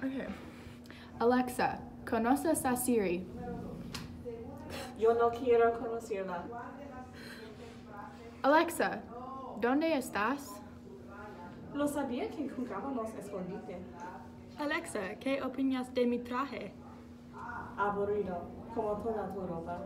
Okay. Alexa, ¿conoces a Siri? Yo no quiero conocerla. Alexa, ¿dónde estás? Lo sabía que jugábamos escondite. Alexa, ¿qué opinas de mi traje? Aburrido, como toda tu ropa.